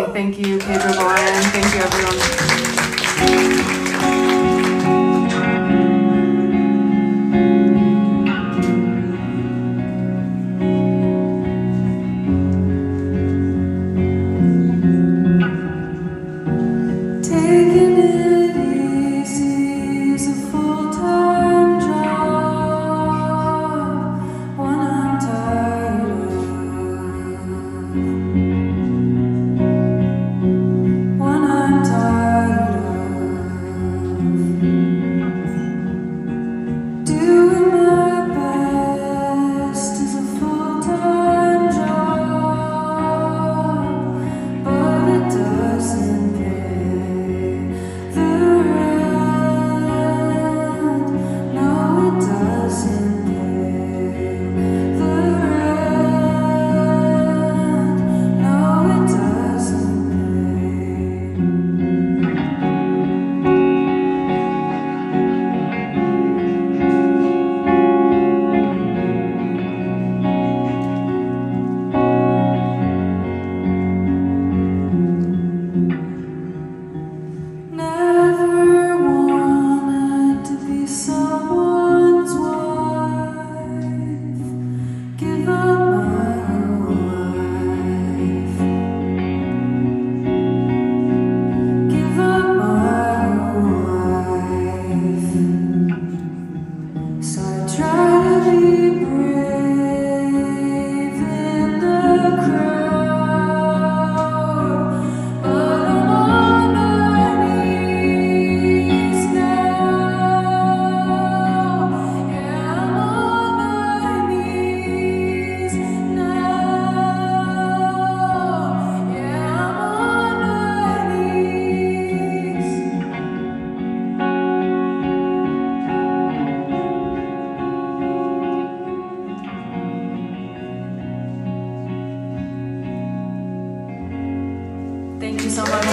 Okay, thank you, Pedro Boyan. Thank you, everyone. Take İnsanlar